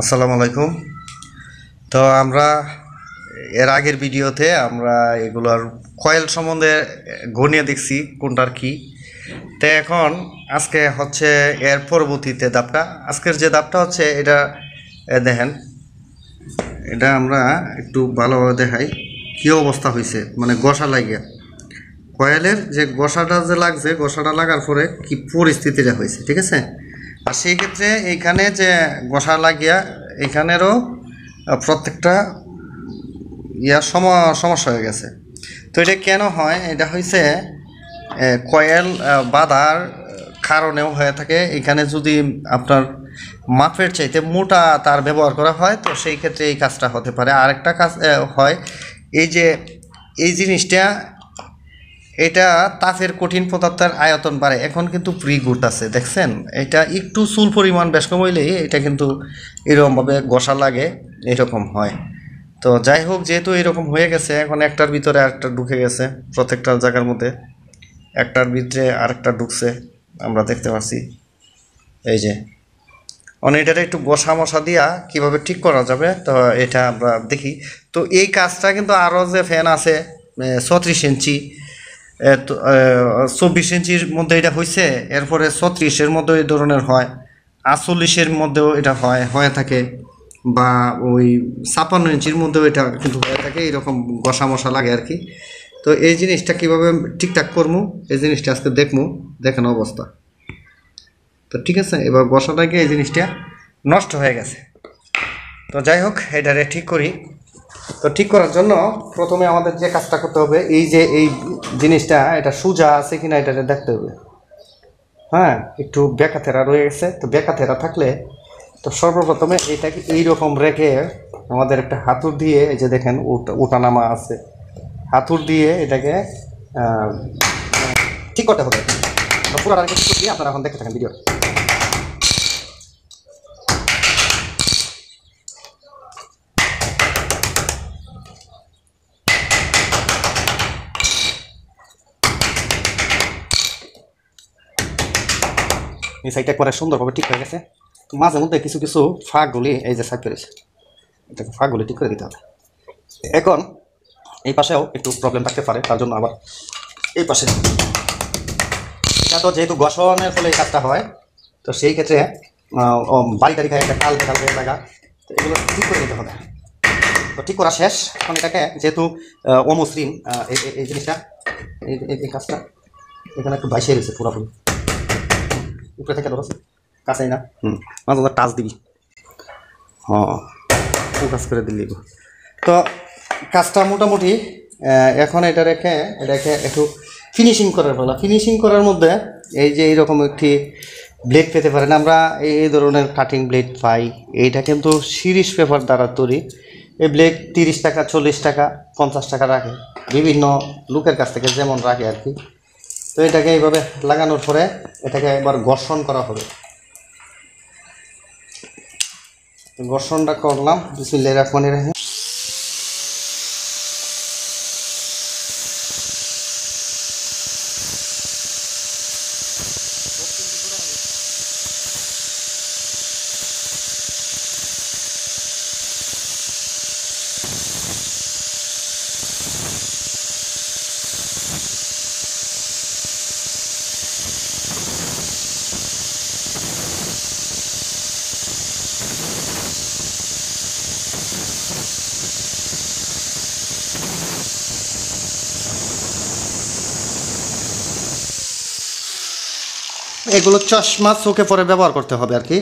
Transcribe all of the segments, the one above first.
আসসালামু আলাইকুম। তো আমরা এর আগের ভিডিওতে আমরা এগুলোর কয়েল সম্বন্ধে গণিয়ে দেখছি কোনটার কি। তো এখন আজকে হচ্ছে এর পরবর্তীতে দাপটা আজকের যে দাপটা হচ্ছে এটা দেখেন, এটা আমরা একটু ভালোভাবে দেখাই কি অবস্থা হয়েছে মানে গসা লাগিয়া। কয়েলের যে গসাটা যে লাগছে, গসাটা লাগার পরে কি পরিস্থিতিটা হয়েছে ঠিক আছে? আর সেই ক্ষেত্রে এইখানে যে গোসা লাগিয়া এখানেরও প্রত্যেকটা ইয়া সম, সমস্যা হয়ে গেছে। তো এটা কেন হয়? এটা হয়েছে কয়েল বাঁধার কারণেও হয়ে থাকে। এখানে যদি আপনার মাপের চাইতে মোটা তার ব্যবহার করা হয়, তো সেই ক্ষেত্রে এই কাজটা হতে পারে। আরেকটা কাজ হয়, এই যে, এই জিনিসটা এটা তাপের কঠিন পদার্থের আয়তন বাড়ে। এখন কিন্তু প্রি গুট আছে, দেখছেন? এটা একটু চুল পরিমাণ বেশ কম হইলেই এটা কিন্তু এরকমভাবে গসা লাগে, এরকম হয়। তো যাই হোক, যেহেতু এরকম হয়ে গেছে, এখন একটার ভিতরে আরেকটা ঢুকে গেছে, প্রত্যেকটা জায়গার মধ্যে। একটার ভিতরে আরেকটা ঢুকছে, আমরা দেখতে পাচ্ছি। এই যে মানে এটাতে একটু বসা মশা দিয়া কীভাবে ঠিক করা যাবে, তো এটা আমরা দেখি। তো এই কাজটা কিন্তু আরও যে ফ্যান আছে ছত্রিশ ইঞ্চি চব্বিশ ইঞ্চির মধ্যে এটা হয়েছে এরপরে ছত্রিশের মধ্যে এই ধরনের হয়, আটচল্লিশের মধ্যেও এটা হয়, হয়ে থাকে, বা ওই ছাপান্ন ইঞ্চির মধ্যেও এটা কিন্তু হয়ে থাকে, এরকম গসা মশা লাগে আর কি। তো এই জিনিসটা কীভাবে ঠিকঠাক করব এই জিনিসটা আজকে দেখব দেখেন অবস্থা। তো ঠিক আছে, এবার বসাটা গিয়ে এই জিনিসটা নষ্ট হয়ে গেছে। তো যাই হোক, এটারে ঠিক করি। তো ঠিক করার জন্য প্রথমে আমাদের যে কাজটা করতে হবে, এই যে এই জিনিসটা, এটা সোজা আছে কিনা এটা দেখতে হবে। হ্যাঁ একটু বেকাথেরা রয়ে গেছে। তো বেকাথেরা থাকলে, তো সর্বপ্রথমে এটাকে এইরকম রেখে আমাদের একটা হাতুর দিয়ে, এই যে দেখেন উঠ- উঠানামা আছে। হাতুর দিয়ে এটাকে ঠিক করতে হবে। দিয়ে আপনারা এখন দেখতে থাকেন ভিডিও এই সাইডটা একবারে সুন্দরভাবে ঠিক হয়ে গেছে। মাঝে মধ্যে কিছু কিছু ফাঁকগুলি, এই যে সাইড করেছে এটাকে ফাঁকগুলি ঠিক করে দিতে হবে। এখন এই পাশেও একটু প্রবলেম থাকতে পারে, তার জন্য আবার এই পাশে। এটা তো যেহেতু গসনের ফলে এই কাজটা হয়, তো সেই ক্ষেত্রে বাড়ি টাড়ি একটা কাল কাল লাগা তো এগুলো ঠিক করে দিতে হবে। তো ঠিক করা শেষ। এখন এটাকে যেহেতু অমসৃণ এই জিনিসটা, এই কাজটা এখানে একটু বাইসে রয়েছে পুরোপুরি। উপরে থেকে ধরো কাছেই না। হুম। মাঝে মাঝে টাচ দিবি। হ্যাঁ ফোকাস করে দিলি। তো কাজটা মোটামুটি এখন এটা রেখে এটাকে একটু ফিনিশিং করার পালা। ফিনিশিং করার মধ্যে এই যে এইরকম একটি ব্লেড পেতে পারেন। আমরা এই ধরনের কাটিং ব্লেড পাই। এইটা কিন্তু সিরিজ পেপার দ্বারা তৈরি। এই ব্লেড তিরিশ টাকা চল্লিশ টাকা পঞ্চাশ টাকা রাখে। বিভিন্ন লোকের কাছ থেকে যেমন রাখে আর কি। এটাকে এইভাবে লাগানোর পরে এটাকে একবার ঘর্ষণ করা হবে। ঘর্ষণটা করলাম বিসমিল্লাহির রহমানির রহিম। এগুলো চশমা চোখে পরে ব্যবহার করতে হবে আর কি।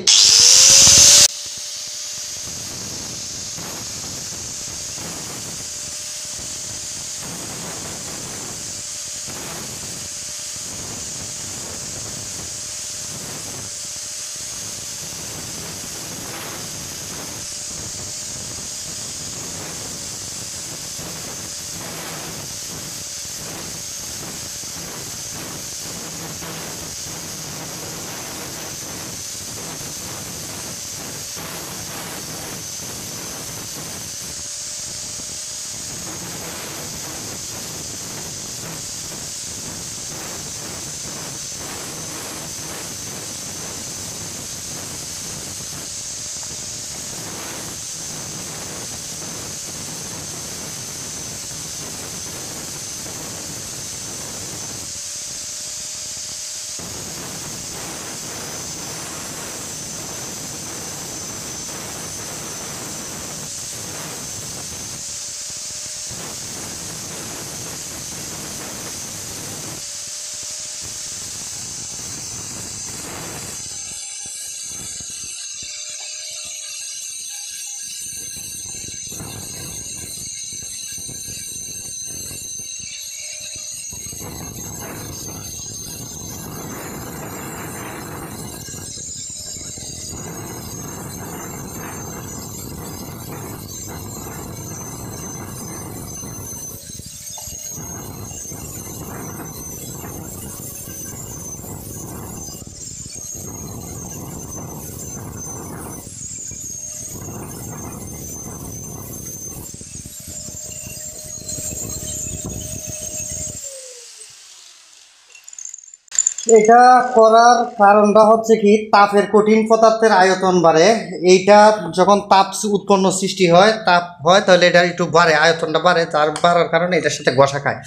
এটা করার কারণটা হচ্ছে কি, তাপের কঠিন পদার্থের আয়তন বাড়ে। এইটা যখন তাপ উৎপন্ন সৃষ্টি হয়, তাপ হয়, তাহলে এটা একটু বাড়ে, আয়তনটা বাড়ে, তার বাড়ার কারণে এটার সাথে গসা খায়।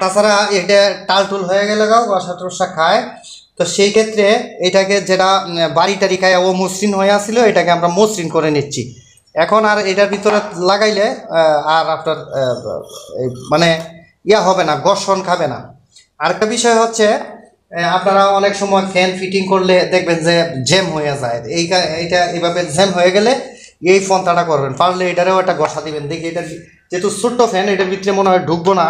তাছাড়া এটা টালটুল হয়ে গেলে গসা টসা খায়। তো সেই ক্ষেত্রে এটাকে যেটা বাড়ি টাড়ি খায়, ও মসৃণ হয়ে আসছিল এটাকে আমরা মসৃণ করে নিচ্ছি। এখন আর এটার ভিতরে লাগাইলে আর আপনার মানে ইয়া হবে না, ঘর্ষণ খাবে না। আরেকটা বিষয় হচ্ছে আপনারা অনেক সময় ফ্যান ফিটিং করলে দেখবেন যে জ্যাম হয়ে যায়। এই এইটা এভাবে জ্যাম হয়ে গেলে এই ফোন ফন্তাটা করবেন। পারলে এটারেও একটা গসা দিবেন। দেখি এটা যেহেতু ছোট্ট ফ্যান এটার ভিতরে মনে হয় ঢুকবো না।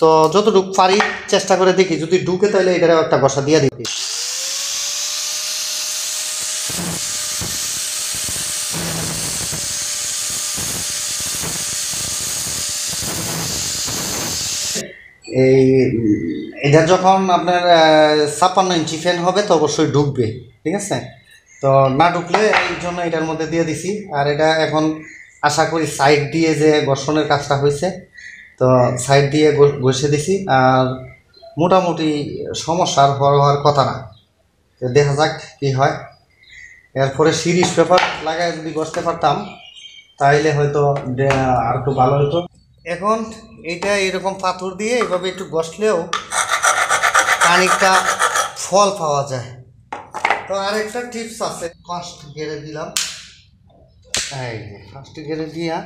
তো যতটুকু পারি চেষ্টা করে দেখি। যদি ঢুকে তাহলে এটারেও একটা গসা দিয়ে দিবি। এই এটা যখন আপনার ছাপ্পান্ন ইঞ্চি ফ্যান হবে, তো অবশ্যই ঢুকবে, ঠিক আছে? তো না ঢুকলে এই জন্য এটার মধ্যে দিয়ে দিছি। আর এটা এখন আশা করি সাইড দিয়ে যে ঘর্ষণের কাজটা হয়েছে, তো সাইড দিয়ে ঘষে দিছি। আর মোটামুটি সমস্যার হওয়ার কথা না। দেখা যাক কী হয়। এরপরে সিরিজ পেপার লাগায় যদি বসতে পারতাম, তাইলে হয়তো আর একটু ভালো হতো। এখন এটা এরকম পাথর দিয়ে এভাবে একটু বসলেও খানিকটা ফল পাওয়া যায়। তো আরেকটা টিপস আছে। ফার্স্ট গেড়ে দিলাম। এই ফার্স্ট গেড়ে দিয়া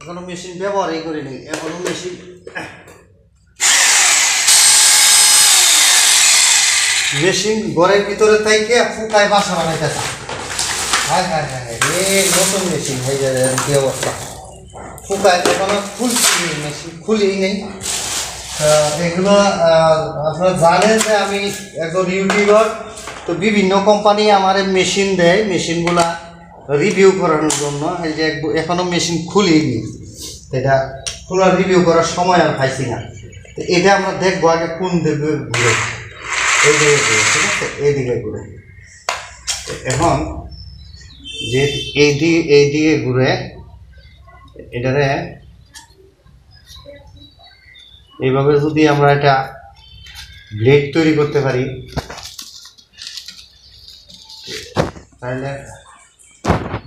এখনও মেশিন ব্যবহারই করি নাই এখনও মেশিন মেশিন ঘরের ভিতরে থেকে ফুকায় বাসা বানাইতেছে হায় হায় হায় নতুন মেশিন হয়ে যাবে কি ফুকায় এখনও খুলছি মেশিন খুলি নেই। এগুলো আপনারা জানেন যে আমি একজন ইউটিউবার, তো বিভিন্ন কোম্পানি আমার মেশিন দেয়, মেশিনগুলা রিভিউ করানোর জন্য। এই যে এখনও এখনও মেশিন খুলিনি। এটা খোলার রিভিউ করার সময় আর পাইছি না। তো এটা আমরা দেখব আগে কোন দিকে ঘুরে। এইদিকে ঘুরে, ঠিক আছে? এইদিকে ঘুরে। এখন যে এই দিকে এই দিকে ঘুরে, এটারে এইভাবে যদি আমরা এটা ব্লেড তৈরি করতে পারি, তাহলে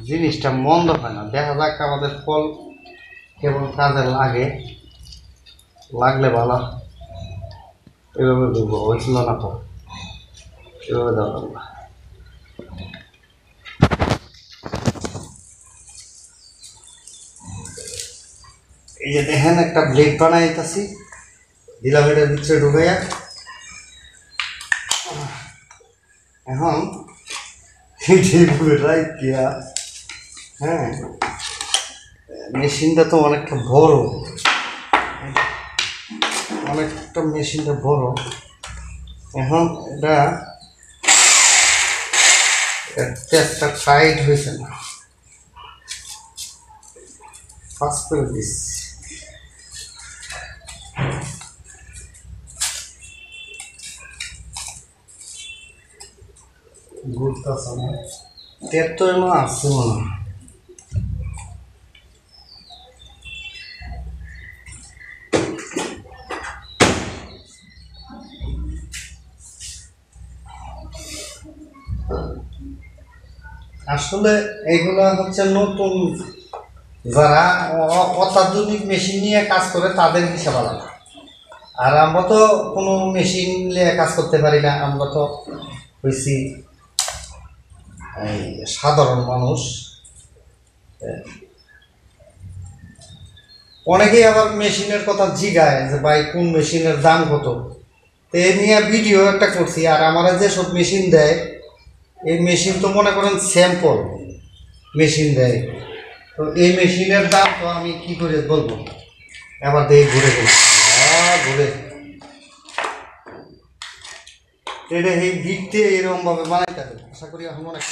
জিনিসটা মন্দ হয় না। দেখা যাক আমাদের ফল কেবল কাজে লাগে। লাগলে ভালো। এভাবে দেবো, হয়েছিল না তো। এভাবে দেওয়া লাগবে এই যে দেখেন একটা ব্লেড বানাইতেছি। দিলাম এটার ভিতরে ঢুকাইয়া এখন রাইতিয়া হ্যাঁ মেশিনটা তো অনেকটা বড়। অনেকটা মেশিনটা বড়। এখন এটা একটা টাইট হয়েছে না। ফাস্ট করে দিস। আসলে এইগুলো হচ্ছে নতুন যারা অত্যাধুনিক মেশিন নিয়ে কাজ করে, তাদের হিসাব আলাদা আর আমরা তো কোনো মেশিন নিয়ে কাজ করতে পারি না, আমরা তো হয়েছি সাধারণ মানুষ অনেকেই আবার মেশিনের কথা জিগায় যে ভাই কোন মেশিনের দাম কত? তো এ নিয়ে ভিডিও একটা করছি, আর আমার যে সব মেশিন দেয়, এই মেশিন তো মনে করেন স্যাম্পল মেশিন দেয়। তো এই মেশিনের দাম তো আমি কি করে বলব? এবার দেখি ঘুরে ঘুরে। এটা এই ভিড়তে এরকম ভাবে বানাইতে হবে। আশা করি এখন অনেক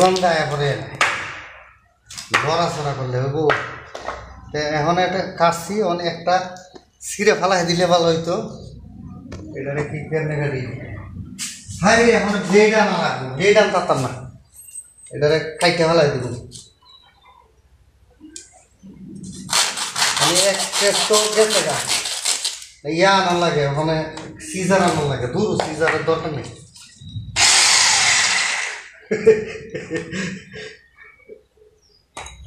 খালি ঘুরন দেয় করলে হইব এখন একটা কাটছি অনেক একটা ছিঁড়ে ফালাই দিলে ভালো হইতো। এটারে কি হাই এখন ব্লেড আনা লাগবে, ব্লেড আনতাম না। এটারে খাইতে ফালাই দিব। আমি এক তো গেছে গা। ইয়া আনার লাগে, ওখানে সিজার আনার লাগে, দূর সিজারের দরকার নেই।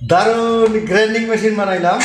দারুণ গ্রাইন্ডিং মেশিন বানাইলাম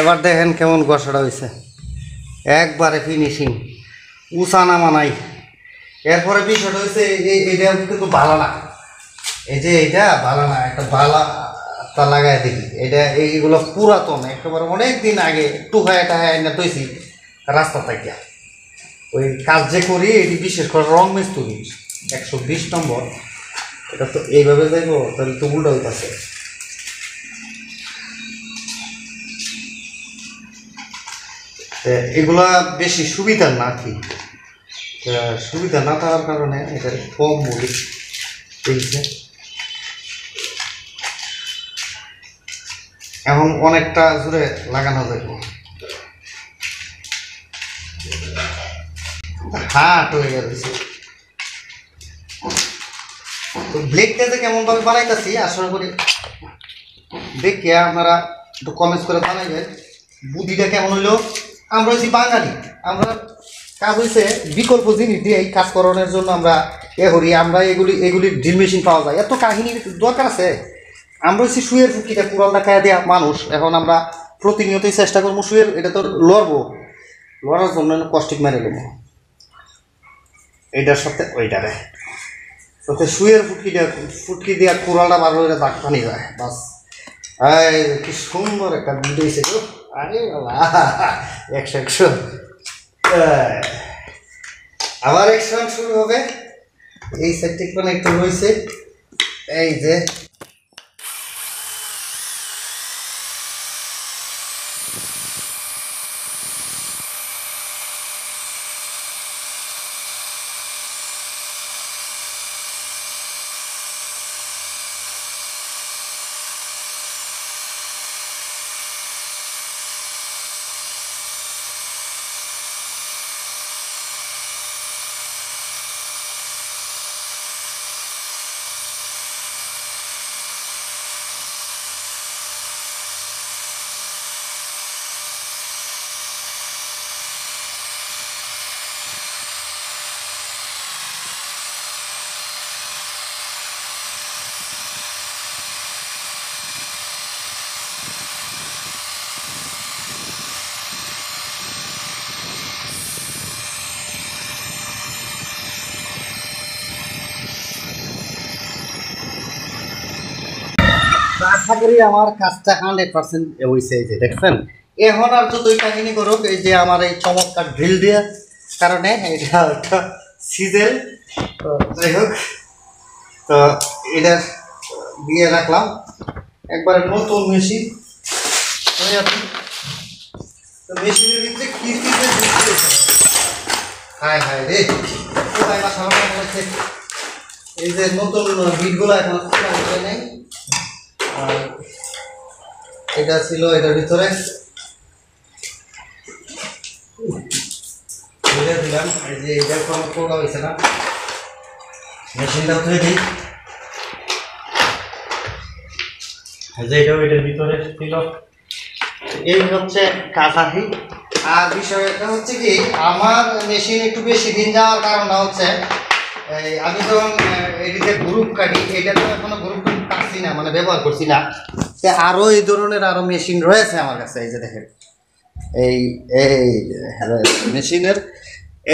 এবার দেখেন কেমন গসড়া হয়েছে একবারে ফিনিশিং উষা নামা নাই এরপরে বিষয়টা হয়েছে এটা কিন্তু ভালো না। এই যে এটা ভালো না, একটা বালা তা লাগাই দেখি। এটা এইগুলো পুরাতন, একেবারে অনেক দিন আগে টুহায় টাহায় না তৈছি রাস্তা থেকে ওই কাজ যে করি, এটি বিশেষ করে রং মিস্তুরি, একশো বিশ নম্বর। এটা তো এইভাবে যাইব, তাহলে তো উল্টা হইতাছে। এগুলা বেশি সুবিধার না কি? তা সুবিধা না থাকার কারণে এটা কম মূল্য পেয়েছে এখন অনেকটা জুড়ে লাগানো যাবে হাট হয়ে গেছে। তো ব্লেকটা যে কেমনভাবে বানাইতেছি, আশা করি দেখে আপনারা একটু কমেন্টস করে বানাইবেন বুদ্ধিটা কেমন হইল? আমরা হচ্ছি বাঙালি। আমরা কাজ হয়েছে বিকল্প জিনিস দিয়ে এই কাজ করানোর জন্য আমরা এ করি আমরা এগুলি এগুলি ড্রিল মেশিন পাওয়া যায়। এত কাহিনীর দরকার আছে। আমরা হচ্ছি শুয়ের ফুকিটা কুড়াল দেখায় দেওয়া মানুষ। এখন আমরা প্রতিনিয়তই চেষ্টা করব শুয়ের এটা তো লড়বো। লড়ার জন্য কষ্টিক মেরে নেব। এইটার সাথে ওইটারে। তাতে শুয়ের ফুটকি দেওয়া ফুটকি দেওয়া কুড়ালটা বার হয়ে দাগ পানি যায়। বাস। এই, কি সুন্দর একটা ভিডিও আরে বাবা একশো একশো। আবার একশন শুরু হবে। এই সাইডটা একটু রয়েছে এই যে তো আশা করি আমার কাজটা হান্ড্রেড পার্সেন্ট হয়েছে এই দেখছেন? এখন আর যতই কাহিনী করুক, এই যে আমার এই চমৎকার ড্রিল দেওয়ার কারণে এটা একটা সিজেল তো যাই হোক, তো এটা দিয়ে রাখলাম। একবারে নতুন মেশিন তো মেশিনের ভিতরে কি কি হায় হায় রে এই যে নতুন বিটগুলো এখন নেই। এটা ছিল এটার ভিতরে। ধুয়ে দিলাম। যে এটা কোনো পোকা হয়েছে না। মেশিনটাও ধুয়ে দিই। যে এটাও এটার ভিতরে ছিল। এই হচ্ছে কাঁচাহি আর বিষয়টা হচ্ছে কি, আমার মেশিন একটু বেশি দিন যাওয়ার কারণটা হচ্ছে আমি যখন এদিকে গ্রুপ কাটি এটা তো এখনও গ্রুপ কাটছি না মানে ব্যবহার করছি না। আরও এই ধরনের আরও মেশিন রয়েছে আমার কাছে, এই যে দেখেন। এই এই মেশিনের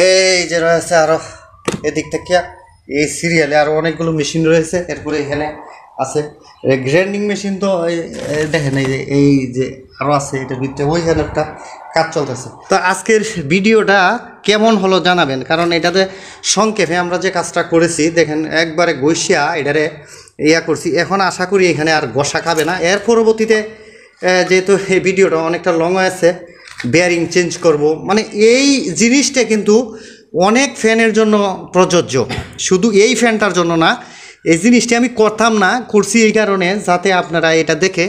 এই যে রয়েছে আরও এদিক থেকে, এই সিরিয়ালে আরও অনেকগুলো মেশিন রয়েছে, এরপরে এখানে আছে। গ্রাইন্ডিং মেশিন তো দেখেন, এই যে এই যে আরও আছে, এটার ভিতরে ওইখানে একটা কাজ চলতেছে। তো আজকের ভিডিওটা কেমন হলো জানাবেন, কারণ এটাতে সংক্ষেপে আমরা যে কাজটা করেছি, দেখেন একবারে গৈসিয়া এটারে ইয়া করছি। এখন আশা করি এখানে আর গোসা খাবে না। এর পরবর্তীতে যেহেতু এই ভিডিওটা অনেকটা লং আছে বেয়ারিং চেঞ্জ করব। মানে এই জিনিসটা কিন্তু অনেক ফ্যানের জন্য প্রযোজ্য। শুধু এই ফ্যানটার জন্য না, এই জিনিসটি আমি করতাম না, করছি এই কারণে যাতে আপনারা এটা দেখে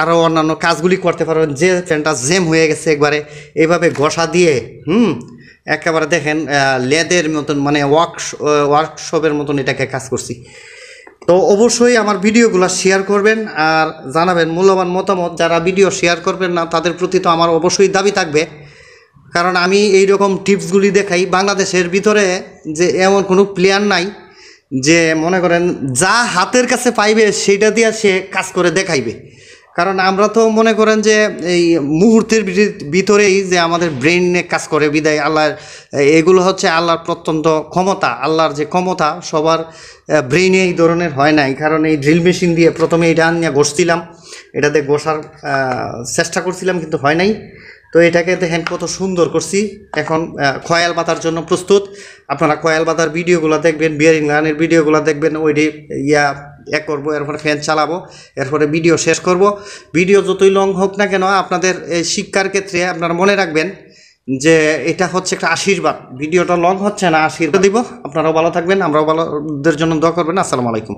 আরও অন্যান্য কাজগুলি করতে পারবেন যে ফ্যানটা জেম হয়ে গেছে একবারে এইভাবে ঘষা দিয়ে, হুম, একেবারে দেখেন লেদের মতন মানে ওয়ার্ক ওয়ার্কশপের মতন এটাকে কাজ করছি। তো অবশ্যই আমার ভিডিওগুলো শেয়ার করবেন আর জানাবেন মূল্যবান মতামত। যারা ভিডিও শেয়ার করবেন না, তাদের প্রতি তো আমার অবশ্যই দাবি থাকবে। কারণ আমি এই রকম টিপসগুলি দেখাই, বাংলাদেশের ভিতরে যে এমন কোনো প্লেয়ার নাই যে মনে করেন যা হাতের কাছে পাইবে, সেটা দিয়ে সে কাজ করে দেখাইবে। কারণ আমরা তো মনে করেন যে এই মুহূর্তের ভিতরেই যে আমাদের ব্রেনে কাজ করে বিদায় আল্লাহর, এগুলো হচ্ছে আল্লাহর প্রত্যন্ত ক্ষমতা, আল্লাহর যে ক্ষমতা সবার ব্রেইনে এই ধরনের হয় নাই। কারণ এই ড্রিল মেশিন দিয়ে প্রথমে এটা নিয়ে ঘষছিলাম, এটাতে ঘষার চেষ্টা করছিলাম কিন্তু হয় নাই। তো এটাকে দেখেন কত সুন্দর করছি। এখন খয়াল বাতার জন্য প্রস্তুত। আপনারা খয়াল বাতার ভিডিওগুলো দেখবেন, বিয়ারিং লাইনের ভিডিওগুলো দেখবেন, ওইটি ইয়া এক করব, এরপরে ফ্যান চালাবো, এরপরে ভিডিও শেষ করব। ভিডিও যতই লং হোক না কেন, আপনাদের এই শিক্ষার ক্ষেত্রে আপনারা মনে রাখবেন যে এটা হচ্ছে একটা আশীর্বাদ। ভিডিওটা লং হচ্ছে না, আশীর্বাদ দিব। আপনারাও ভালো থাকবেন, আমরাও ভালোদের জন্য দোয়া করবেন। আসসালামু আলাইকুম।